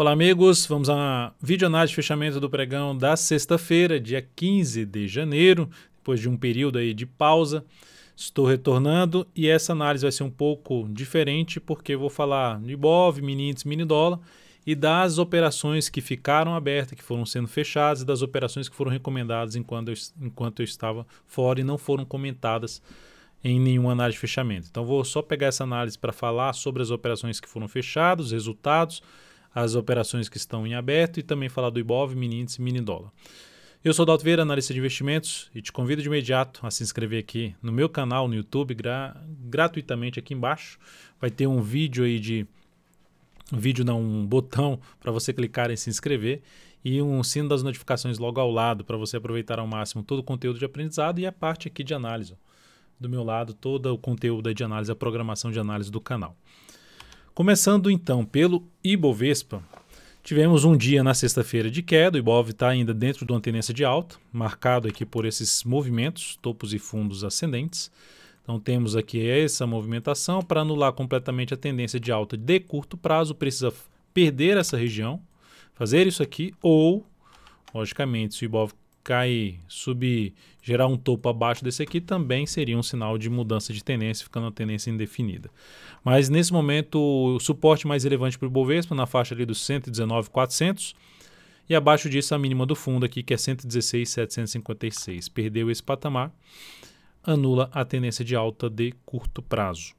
Olá, amigos. Vamos a videoanálise de fechamento do pregão da sexta-feira, dia 15 de janeiro, depois de um período aí de pausa. Estou retornando e essa análise vai ser um pouco diferente porque vou falar de IBOV, mini índice, mini dólar e das operações que ficaram abertas, que foram sendo fechadas e das operações que foram recomendadas enquanto eu, enquanto eu estava fora e não foram comentadas em nenhuma análise de fechamento. Então vou só pegar essa análise para falar sobre as operações que foram fechadas, os resultados, as operações que estão em aberto e também falar do IBOV, mini índice, mini dólar. Eu sou o Dalto Vieira, analista de investimentos, e te convido de imediato a se inscrever aqui no meu canal no YouTube, gra gratuitamente aqui embaixo. Vai ter um vídeo aí de. Um vídeo não, um botão para você clicar em se inscrever e um sino das notificações logo ao lado para você aproveitar ao máximo todo o conteúdo de aprendizado e a parte aqui de análise. Do meu lado, todo o conteúdo de análise, a programação de análise do canal. Começando então pelo Ibovespa, tivemos um dia na sexta-feira de queda, o Ibov está ainda dentro de uma tendência de alta, marcado aqui por esses movimentos, topos e fundos ascendentes. Então temos aqui essa movimentação para anular completamente a tendência de alta de curto prazo, precisa perder essa região, fazer isso aqui, ou, logicamente, se o Ibov cair, subir, gerar um topo abaixo desse aqui, também seria um sinal de mudança de tendência, ficando a tendência indefinida. Mas nesse momento, o suporte mais relevante para o Bovespa, na faixa ali dos 119,400, e abaixo disso a mínima do fundo aqui, que é 116,756. Perdeu esse patamar, anula a tendência de alta de curto prazo.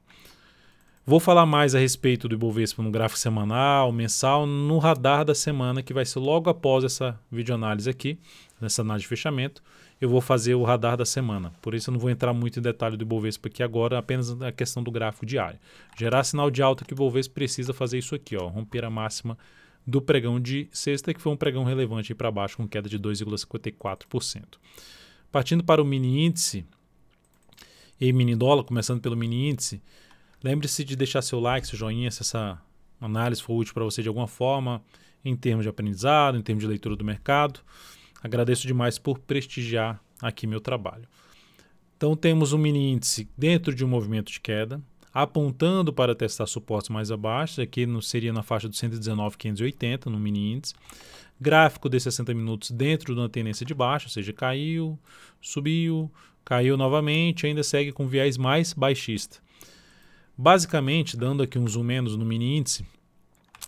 Vou falar mais a respeito do Ibovespa no gráfico semanal, mensal, no radar da semana, que vai ser logo após essa videoanálise aqui, nessa análise de fechamento. Eu vou fazer o radar da semana. Por isso eu não vou entrar muito em detalhe do Ibovespa aqui agora, apenas a questão do gráfico diário. Gerar sinal de alta que o Ibovespa precisa fazer isso aqui, ó, romper a máxima do pregão de sexta, que foi um pregão relevante para baixo, com queda de 2,54%. Partindo para o mini índice e mini dólar, começando pelo mini índice, Lembre-se de deixar seu like, seu joinha, se essa análise for útil para você de alguma forma, em termos de aprendizado, em termos de leitura do mercado. Agradeço demais por prestigiar aqui meu trabalho. Então temos um mini índice dentro de um movimento de queda, apontando para testar suportes mais abaixo, aqui no, seria na faixa do 119,580 no mini índice. Gráfico de 60 minutos dentro de uma tendência de baixa, ou seja, caiu, subiu, caiu novamente, ainda segue com viés mais baixista. Basicamente, dando aqui um zoom menos no mini índice,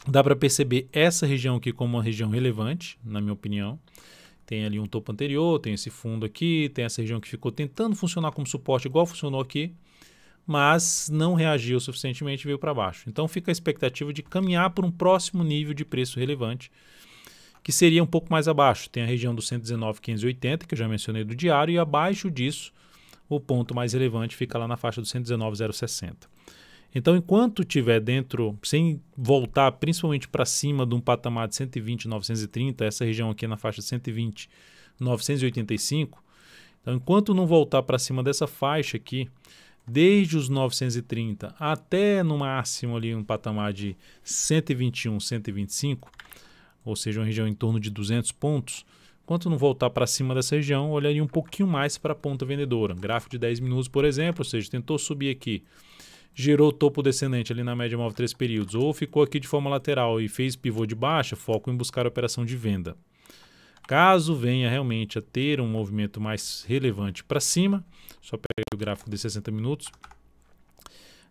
dá para perceber essa região aqui como uma região relevante, na minha opinião. Tem ali um topo anterior, tem esse fundo aqui, tem essa região que ficou tentando funcionar como suporte, igual funcionou aqui, mas não reagiu suficientemente e veio para baixo. Então fica a expectativa de caminhar por um próximo nível de preço relevante, que seria um pouco mais abaixo. Tem a região do 119,580, que eu já mencionei do diário, e abaixo disso, o ponto mais relevante fica lá na faixa do 119,060. Então, enquanto estiver dentro, sem voltar principalmente para cima de um patamar de 120, 930, essa região aqui na faixa de 120, 985, então enquanto não voltar para cima dessa faixa aqui, desde os 930 até no máximo ali um patamar de 121, 125, ou seja, uma região em torno de 200 pontos, enquanto não voltar para cima dessa região, olharia um pouquinho mais para a ponta vendedora. Gráfico de 10 minutos, por exemplo, ou seja, tentou subir aqui gerou topo descendente ali na média móvel três períodos, ou ficou aqui de forma lateral e fez pivô de baixa, foco em buscar operação de venda. Caso venha realmente a ter um movimento mais relevante para cima, só pegar o gráfico de 60 minutos,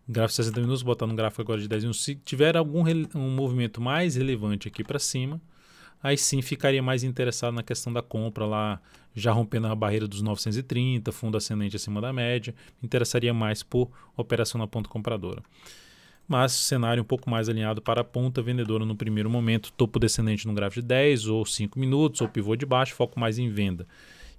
gráfico de 60 minutos, botar no gráfico agora de 10 minutos, se tiver algum um movimento mais relevante aqui para cima, aí sim ficaria mais interessado na questão da compra lá, já rompendo a barreira dos 930, fundo ascendente acima da média, interessaria mais por operação na ponta compradora. Mas cenário um pouco mais alinhado para a ponta vendedora no primeiro momento, topo descendente no gráfico de 10 ou 5 minutos, ou pivô de baixo, foco mais em venda.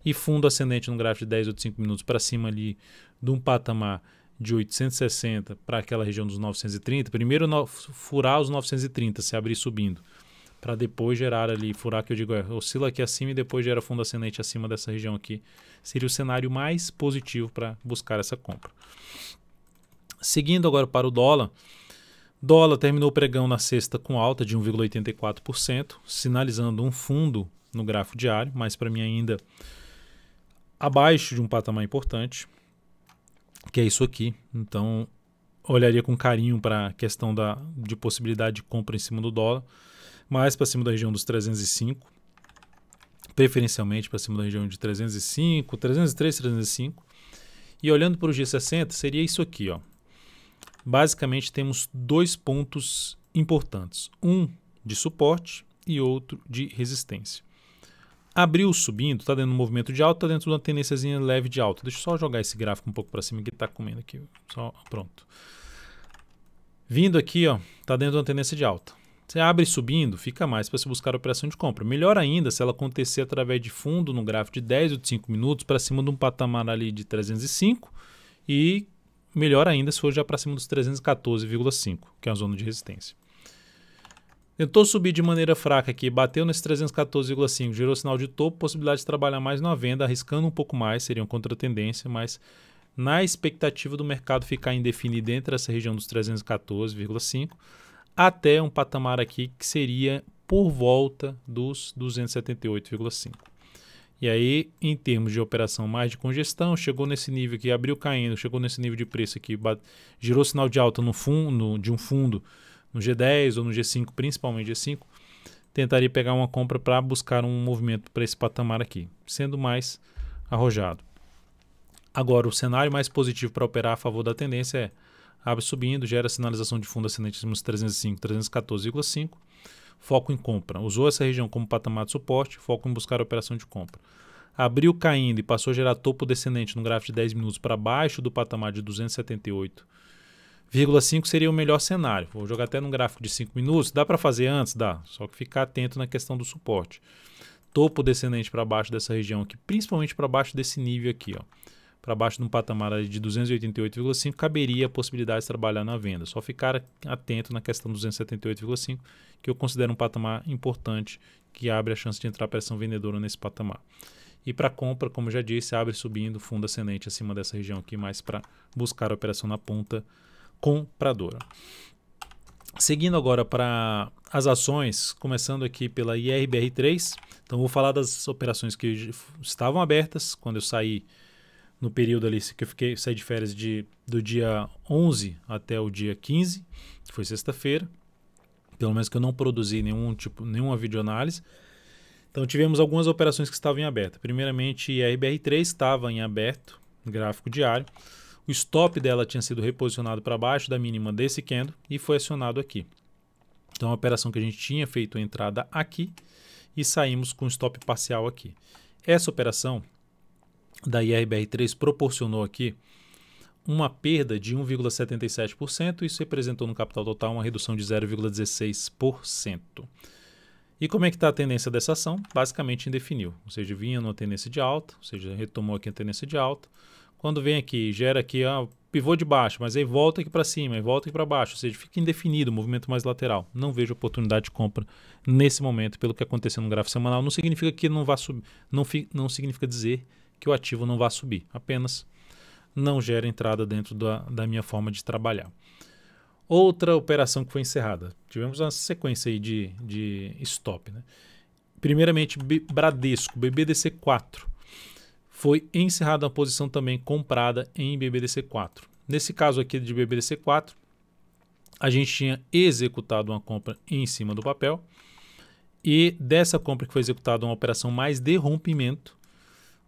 E fundo ascendente no gráfico de 10 ou 5 minutos para cima ali de um patamar de 860 para aquela região dos 930, primeiro no, furar os 930, se abrir subindo para depois gerar ali, furar que eu digo, é, oscila aqui acima e depois gera fundo ascendente acima dessa região aqui. Seria o cenário mais positivo para buscar essa compra. Seguindo agora para o dólar, dólar terminou o pregão na sexta com alta de 1,84%, sinalizando um fundo no gráfico diário, mas para mim ainda abaixo de um patamar importante, que é isso aqui. Então, olharia com carinho para a questão da, de possibilidade de compra em cima do dólar mais para cima da região dos 305, preferencialmente para cima da região de 305, 303, 305. E olhando para o G60, seria isso aqui, ó. Basicamente temos dois pontos importantes, um de suporte e outro de resistência. Abriu subindo, está dentro de um movimento de alta, está dentro de uma tendênciazinha leve de alta. Deixa eu só jogar esse gráfico um pouco para cima que está comendo aqui. Só, pronto. Vindo aqui, ó, está dentro de uma tendência de alta. Você abre subindo, fica mais para se buscar a operação de compra. Melhor ainda se ela acontecer através de fundo no gráfico de 10 ou de 5 minutos para cima de um patamar ali de 305 e melhor ainda se for já para cima dos 314,5, que é a zona de resistência. Tentou subir de maneira fraca aqui, bateu nesse 314,5, gerou sinal de topo, possibilidade de trabalhar mais na venda, arriscando um pouco mais, seria uma contratendência, mas na expectativa do mercado ficar indefinido entre essa região dos 314,5 até um patamar aqui que seria por volta dos 278,5. E aí, em termos de operação mais de congestão, chegou nesse nível aqui, abriu caindo, chegou nesse nível de preço aqui, girou sinal de alta no fundo, de um fundo no G10 ou no G5, principalmente G5, tentaria pegar uma compra para buscar um movimento para esse patamar aqui, sendo mais arrojado. Agora, o cenário mais positivo para operar a favor da tendência é abre subindo, gera sinalização de fundo ascendente acima 305, 314,5, foco em compra. Usou essa região como patamar de suporte, foco em buscar operação de compra. Abriu caindo e passou a gerar topo descendente no gráfico de 10 minutos para baixo do patamar de 278,5 seria o melhor cenário. Vou jogar até no gráfico de 5 minutos. Dá para fazer antes? Dá. Só que ficar atento na questão do suporte. Topo descendente para baixo dessa região aqui, principalmente para baixo desse nível aqui. Ó para baixo de um patamar de 288,5, caberia a possibilidade de trabalhar na venda. Só ficar atento na questão 278,5, que eu considero um patamar importante que abre a chance de entrar pressão vendedora nesse patamar. E para compra, como já disse, abre subindo, fundo ascendente acima dessa região aqui, mais para buscar a operação na ponta compradora. Seguindo agora para as ações, começando aqui pela IRBR3. Então, vou falar das operações que estavam abertas quando eu saí no período ali que eu fiquei saí de férias de, do dia 11 até o dia 15, que foi sexta-feira. Pelo menos que eu não produzi nenhum tipo, nenhuma videoanálise. Então tivemos algumas operações que estavam em aberto. Primeiramente, a RBR3 estava em aberto, gráfico diário. O stop dela tinha sido reposicionado para baixo da mínima desse candle e foi acionado aqui. Então, a operação que a gente tinha feito a entrada aqui e saímos com stop parcial aqui. Essa operação da IRBR3 proporcionou aqui uma perda de 1,77%, isso representou no capital total uma redução de 0,16%. E como é que está a tendência dessa ação? Basicamente indefiniu, ou seja, vinha numa tendência de alta, ou seja, retomou aqui a tendência de alta. Quando vem aqui, gera aqui, ah, pivô de baixo, mas aí volta aqui para cima, aí volta aqui para baixo, ou seja, fica indefinido, movimento mais lateral. Não vejo oportunidade de compra nesse momento, pelo que aconteceu no gráfico semanal. Não significa que não vá subir, não, não significa dizer que o ativo não vá subir, apenas não gera entrada dentro da, da minha forma de trabalhar. Outra operação que foi encerrada. Tivemos uma sequência aí de, de stop. Né? Primeiramente, B Bradesco, BBDC4. Foi encerrada a posição também comprada em BBDC4. Nesse caso aqui de BBDC4, a gente tinha executado uma compra em cima do papel e dessa compra que foi executada uma operação mais de rompimento,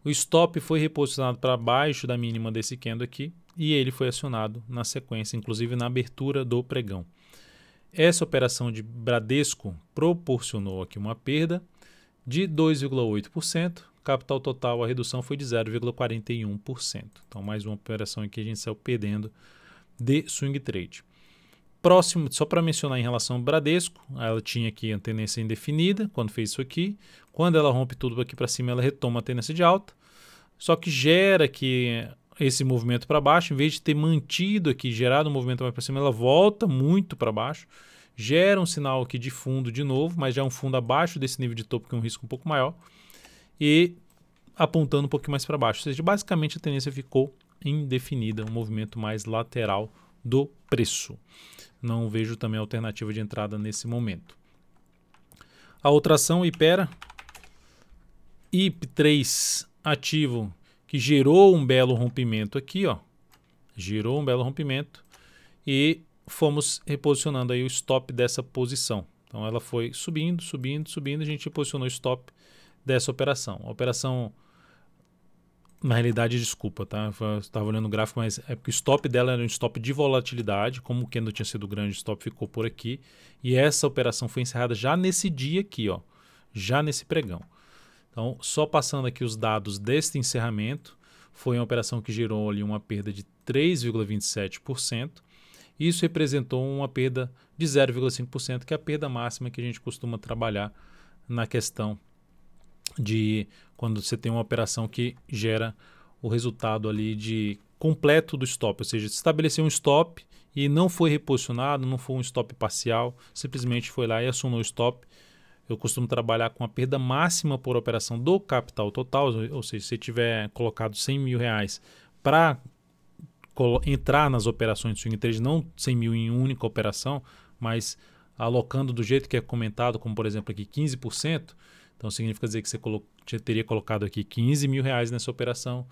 o stop foi reposicionado para baixo da mínima desse candle aqui e ele foi acionado na sequência, inclusive na abertura do pregão. Essa operação de Bradesco proporcionou aqui uma perda de 2,8%, capital total a redução foi de 0,41%. Então mais uma operação que a gente saiu perdendo de swing trade. Próximo, só para mencionar em relação ao Bradesco, ela tinha aqui a tendência indefinida quando fez isso aqui. Quando ela rompe tudo aqui para cima, ela retoma a tendência de alta. Só que gera aqui esse movimento para baixo, em vez de ter mantido aqui, gerado um movimento mais para cima, ela volta muito para baixo, gera um sinal aqui de fundo de novo, mas já é um fundo abaixo desse nível de topo, que é um risco um pouco maior, e apontando um pouquinho mais para baixo. Ou seja, basicamente a tendência ficou indefinida, um movimento mais lateral do preço. Não vejo também alternativa de entrada nesse momento. A outra ação, Ipera, IP3 ativo que gerou um belo rompimento aqui, ó. Gerou um belo rompimento e fomos reposicionando aí o stop dessa posição. Então ela foi subindo, subindo, subindo, a gente posicionou o stop dessa operação. A operação, na realidade, desculpa, tá? Estava olhando o gráfico, mas é porque o stop dela era um stop de volatilidade, como o candle tinha sido grande, o stop ficou por aqui. E essa operação foi encerrada já nesse dia aqui, ó, já nesse pregão. Então, só passando aqui os dados deste encerramento, foi uma operação que gerou ali uma perda de 3,27%. Isso representou uma perda de 0,5%, que é a perda máxima que a gente costuma trabalhar na questão de quando você tem uma operação que gera o resultado ali de completo do stop, ou seja, estabeleceu um stop e não foi reposicionado, não foi um stop parcial, simplesmente foi lá e acionou o stop. Eu costumo trabalhar com a perda máxima por operação do capital total, ou seja, se tiver colocado 100 mil reais para entrar nas operações de swing trade, não 100 mil em única operação, mas alocando do jeito que é comentado, como por exemplo aqui 15%, então significa dizer que você teria colocado aqui 15 mil reais nessa operação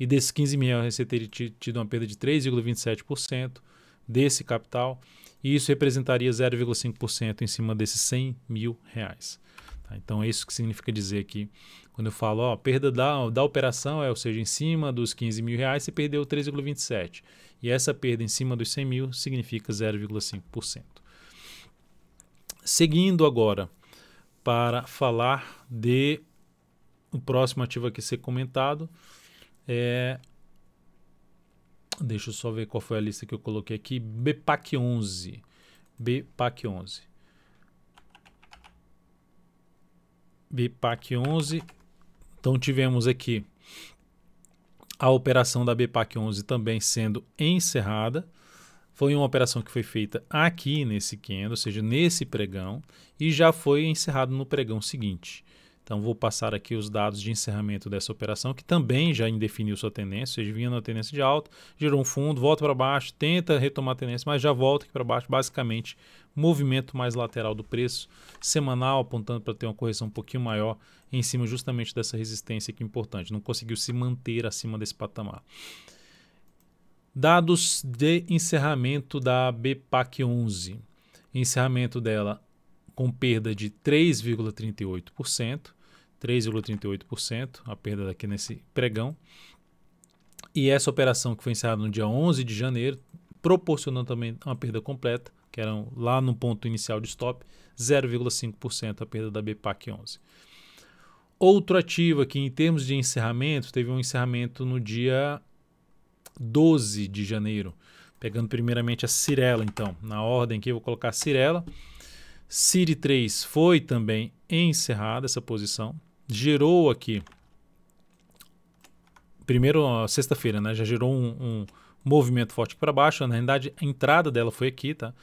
e desses 15 mil você teria tido uma perda de 3,27% desse capital e isso representaria 0,5% em cima desses 100 mil reais. Tá? Então é isso que significa dizer aqui quando eu falo, ó, perda da, da operação é, ou seja, em cima dos 15 mil reais você perdeu 3,27 e essa perda em cima dos 100 mil significa 0,5%. Seguindo agora para falar de o próximo ativo aqui ser comentado é deixa eu só ver qual foi a lista que eu coloquei aqui. BPAC 11 BPAC 11 BPAC 11 então tivemos aqui a operação da BPAC 11 também sendo encerrada. Foi uma operação que foi feita aqui nesse candle, ou seja, nesse pregão, e já foi encerrado no pregão seguinte. Então vou passar aqui os dados de encerramento dessa operação, que também já indefiniu sua tendência, ou seja, vinha na tendência de alta, gerou um fundo, volta para baixo, tenta retomar a tendência, mas já volta aqui para baixo, basicamente movimento mais lateral do preço, semanal, apontando para ter uma correção um pouquinho maior em cima justamente dessa resistência aqui importante, não conseguiu se manter acima desse patamar. Dados de encerramento da BPAC 11. Encerramento dela com perda de 3,38%, 3,38% a perda daqui nesse pregão. E essa operação que foi encerrada no dia 11 de janeiro, proporcionando também uma perda completa, que era lá no ponto inicial de stop, 0,5% a perda da BPAC 11. Outro ativo aqui em termos de encerramento, teve um encerramento no dia 12 de janeiro. Pegando primeiramente a Cirela, então. Na ordem aqui, eu vou colocar a Cirela. Ciri 3 foi também encerrada essa posição. Gerou aqui. Primeiro, sexta-feira, né? Já gerou um, um movimento forte para baixo. Na realidade, a entrada dela foi aqui, tá?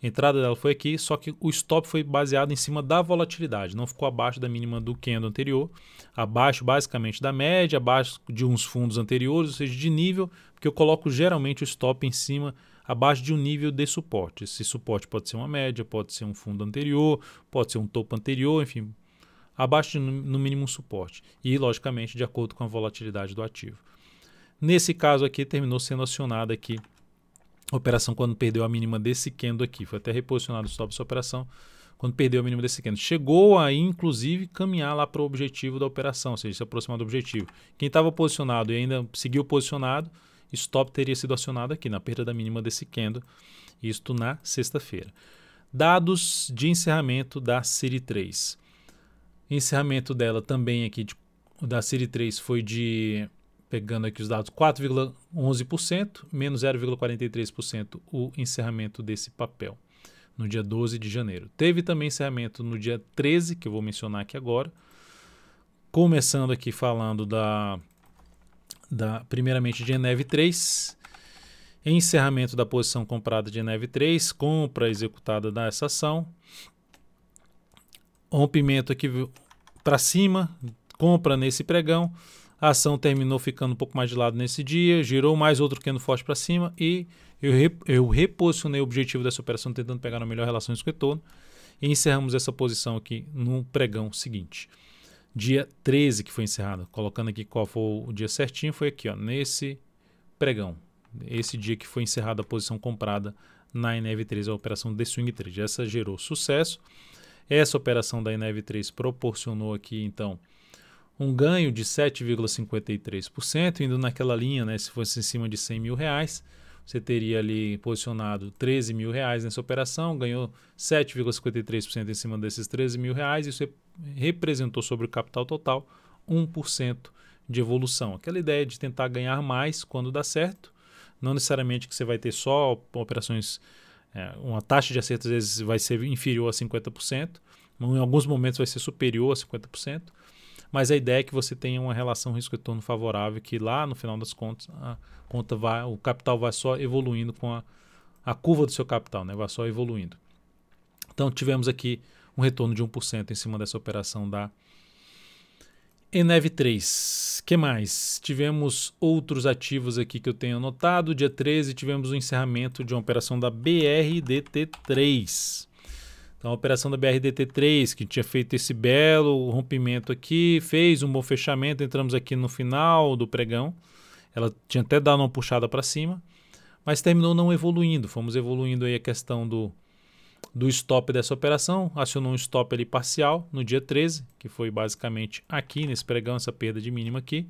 A entrada dela foi aqui, só que o stop foi baseado em cima da volatilidade, não ficou abaixo da mínima do candle anterior, abaixo basicamente da média, abaixo de uns fundos anteriores, ou seja, de nível, porque eu coloco geralmente o stop em cima, abaixo de um nível de suporte. Esse suporte pode ser uma média, pode ser um fundo anterior, pode ser um topo anterior, enfim, abaixo de no mínimo um suporte. E, logicamente, de acordo com a volatilidade do ativo. Nesse caso aqui, terminou sendo acionada aqui operação quando perdeu a mínima desse candle aqui. Foi até reposicionado o stop essa operação quando perdeu a mínima desse candle. Chegou a, inclusive, caminhar lá para o objetivo da operação, ou seja, se aproximar do objetivo. Quem estava posicionado e ainda seguiu posicionado, stop teria sido acionado aqui na perda da mínima desse candle, isto na sexta-feira. Dados de encerramento da Série 3. Encerramento dela também aqui de, da Série 3 foi de pegando aqui os dados, 4,11%, menos 0,43% o encerramento desse papel no dia 12 de janeiro. Teve também encerramento no dia 13, que eu vou mencionar aqui agora. Começando aqui falando da, da primeiramente de Eneve 3, encerramento da posição comprada de Eneve 3, compra executada dessa ação, rompimento aqui para cima, compra nesse pregão, a ação terminou ficando um pouco mais de lado nesse dia, girou mais outro candle forte para cima e eu, eu reposicionei o objetivo dessa operação tentando pegar a melhor relação com retorno. E encerramos essa posição aqui no pregão seguinte. Dia 13 que foi encerrado, colocando aqui qual foi o dia certinho, foi aqui, ó, nesse pregão. Esse dia que foi encerrada a posição comprada na NEV3, a operação de swing trade. Essa gerou sucesso. Essa operação da NEV3 proporcionou aqui, então, um ganho de 7,53%, indo naquela linha, né, se fosse em cima de 100 mil reais, você teria ali posicionado 13 mil reais nessa operação, ganhou 7,53% em cima desses 13 mil reais, isso representou sobre o capital total 1% de evolução. Aquela ideia de tentar ganhar mais quando dá certo, não necessariamente que você vai ter só operações, é, uma taxa de acerto às vezes vai ser inferior a 50%, em alguns momentos vai ser superior a 50%, mas a ideia é que você tenha uma relação risco-retorno favorável, que lá no final das contas a conta vai, o capital vai só evoluindo com a, a curva do seu capital, né? vai só evoluindo. Então tivemos aqui um retorno de 1% em cima dessa operação da Enev 3. que mais? Tivemos outros ativos aqui que eu tenho anotado. Dia 13 tivemos o encerramento de uma operação da BRDT3. Então, a operação da BRDT3, que tinha feito esse belo rompimento aqui, fez um bom fechamento. Entramos aqui no final do pregão. Ela tinha até dado uma puxada para cima, mas terminou não evoluindo. Fomos evoluindo aí a questão do, do stop dessa operação. Acionou um stop ali parcial no dia 13, que foi basicamente aqui nesse pregão, essa perda de mínima aqui.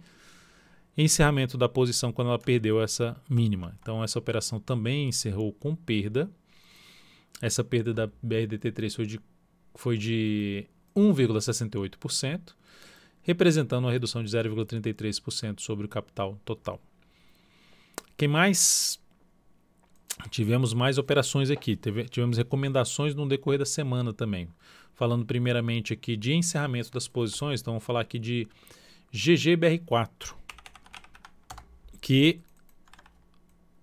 Encerramento da posição quando ela perdeu essa mínima. Então, essa operação também encerrou com perda. Essa perda da BRDT3 foi de, foi de 1,68%, representando uma redução de 0,33% sobre o capital total. Quem mais? Tivemos mais operações aqui, tivemos recomendações no decorrer da semana também. Falando primeiramente aqui de encerramento das posições, então vamos falar aqui de GGBR4, que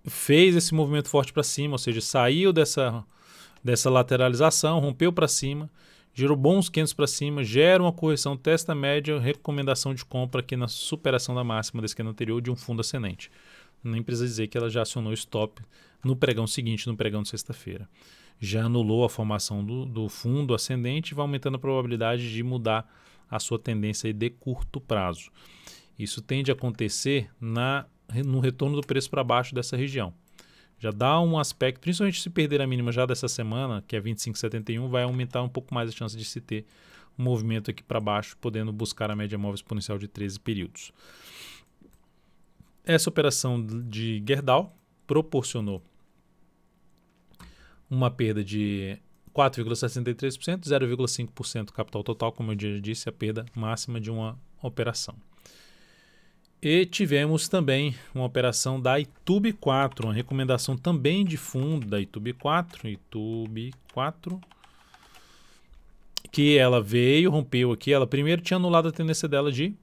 fez esse movimento forte para cima, ou seja, saiu dessa dessa lateralização, rompeu para cima, gerou bons candles para cima, gera uma correção, testa média, recomendação de compra aqui na superação da máxima desse candle anterior de um fundo ascendente. Nem precisa dizer que ela já acionou stop no pregão seguinte, no pregão de sexta-feira. Já anulou a formação do, do fundo ascendente e vai aumentando a probabilidade de mudar a sua tendência de curto prazo. Isso tende a acontecer na, no retorno do preço para baixo dessa região já dá um aspecto, principalmente se perder a mínima já dessa semana, que é 25,71, vai aumentar um pouco mais a chance de se ter um movimento aqui para baixo, podendo buscar a média móvel exponencial de 13 períodos. Essa operação de Gerdau proporcionou uma perda de 4,63%, 0,5% capital total, como eu já disse, a perda máxima de uma operação. E tivemos também uma operação da YouTube 4, uma recomendação também de fundo da YouTube 4, YouTube 4, que ela veio, rompeu aqui, ela primeiro tinha anulado a tendência dela de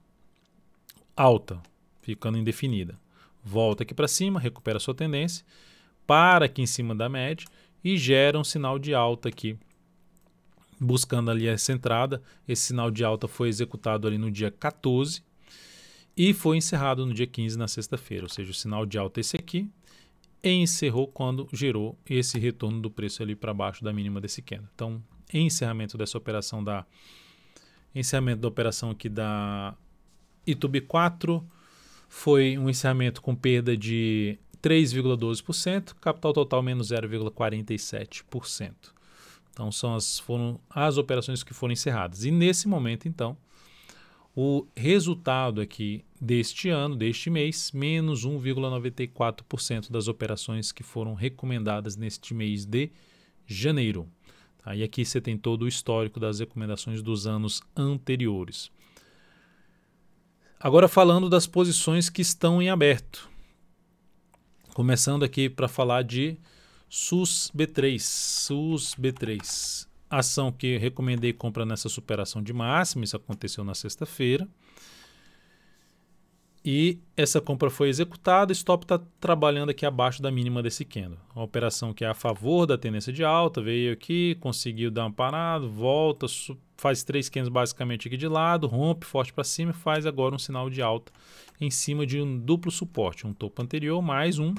alta, ficando indefinida. Volta aqui para cima, recupera sua tendência, para aqui em cima da média e gera um sinal de alta aqui, buscando ali essa entrada. Esse sinal de alta foi executado ali no dia 14 e foi encerrado no dia 15, na sexta-feira, ou seja, o sinal de alta esse aqui, e encerrou quando gerou esse retorno do preço ali para baixo da mínima desse candle. Então, encerramento dessa operação da encerramento da operação aqui da YouTube 4 foi um encerramento com perda de 3,12%, capital total menos 0,47%. Então são as foram as operações que foram encerradas. E nesse momento então, o resultado aqui deste ano, deste mês, menos 1,94% das operações que foram recomendadas neste mês de janeiro. Tá? E aqui você tem todo o histórico das recomendações dos anos anteriores. Agora falando das posições que estão em aberto. Começando aqui para falar de SUS B3. SUS B3 ação que recomendei compra nessa superação de máxima, isso aconteceu na sexta-feira. E essa compra foi executada, stop está trabalhando aqui abaixo da mínima desse candle. Uma operação que é a favor da tendência de alta, veio aqui, conseguiu dar uma parada, volta, faz três candles basicamente aqui de lado, rompe forte para cima e faz agora um sinal de alta em cima de um duplo suporte, um topo anterior mais um,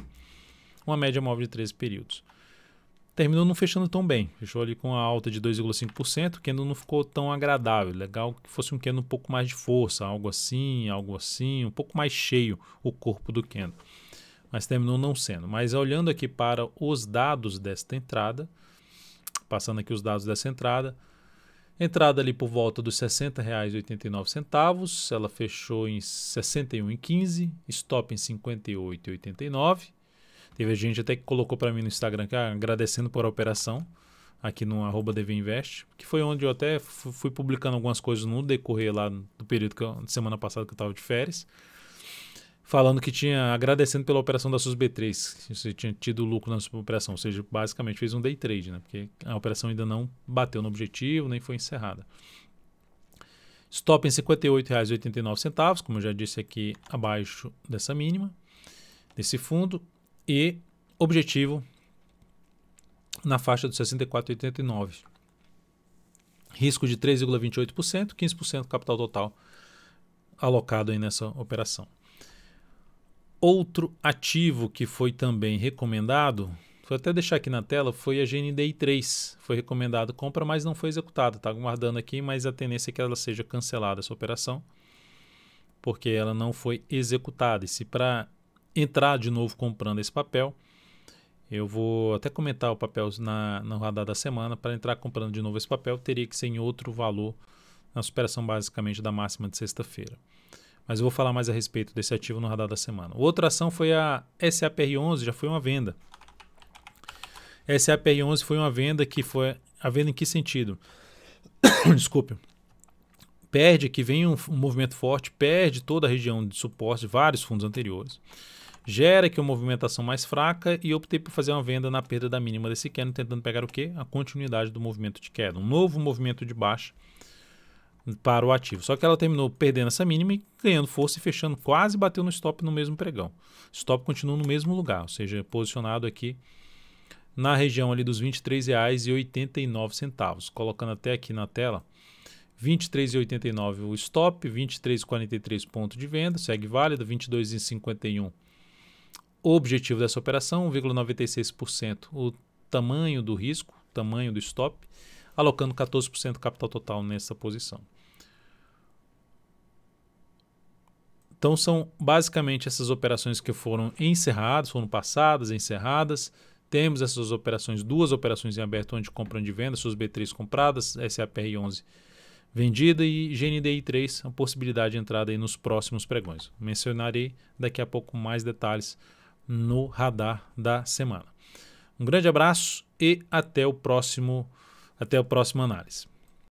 uma média móvel de 13 períodos terminou não fechando tão bem. Fechou ali com a alta de 2,5%, o candle não ficou tão agradável. Legal que fosse um candle um pouco mais de força, algo assim, algo assim, um pouco mais cheio o corpo do candle. mas terminou não sendo. Mas olhando aqui para os dados desta entrada, passando aqui os dados dessa entrada, entrada ali por volta dos R$ 60,89, ela fechou em R$ 61,15, stop em R$ 58,89. Teve gente até que colocou para mim no Instagram ah, agradecendo por a operação aqui no arroba que foi onde eu até fui publicando algumas coisas no decorrer lá do período que eu, semana passada que eu estava de férias falando que tinha, agradecendo pela operação da SUS B3, que você tinha tido lucro na sua operação, ou seja, basicamente fez um day trade, né? Porque a operação ainda não bateu no objetivo, nem foi encerrada. Stop em R$ 58,89, como eu já disse aqui, abaixo dessa mínima, desse fundo, e objetivo na faixa dos 64,89. Risco de 3,28%, 15% capital total alocado aí nessa operação. Outro ativo que foi também recomendado, vou até deixar aqui na tela, foi a GNDI 3. Foi recomendado compra, mas não foi executada. Está aguardando aqui, mas a tendência é que ela seja cancelada essa operação, porque ela não foi executada. E se para entrar de novo comprando esse papel, eu vou até comentar o papel na, no radar da semana. Para entrar comprando de novo esse papel, teria que ser em outro valor na superação basicamente da máxima de sexta-feira mas eu vou falar mais a respeito desse ativo no radar da semana. Outra ação foi a SAPR11, já foi uma venda. SAPR11 foi uma venda que foi. A venda em que sentido? Desculpe. Perde, que vem um, um, movimento forte, perde toda a região de suporte de vários fundos anteriores. Gera que uma movimentação mais fraca e optei por fazer uma venda na perda da mínima desse candle, tentando pegar o quê? A continuidade do movimento de queda. Um novo movimento de baixa para o ativo. Só que ela terminou perdendo essa mínima e ganhando força e fechando, quase bateu no stop no mesmo pregão. Stop continua no mesmo lugar, ou seja, posicionado aqui na região ali dos R$ 23,89, colocando até aqui na tela R$ 23,89 o stop, R$ 23,43 ponto de venda, segue válido, R$ 22,51 o objetivo dessa operação, 1,96% o tamanho do risco, tamanho do stop, alocando 14% do capital total nessa posição. Então são basicamente essas operações que foram encerradas, foram passadas, encerradas. Temos essas operações, duas operações em aberto onde compram de venda, suas B3 compradas, SAPR11 vendida e GNDI 3, a possibilidade de entrada aí nos próximos pregões. Mencionarei daqui a pouco mais detalhes no radar da semana. Um grande abraço e até o próximo até a próxima análise.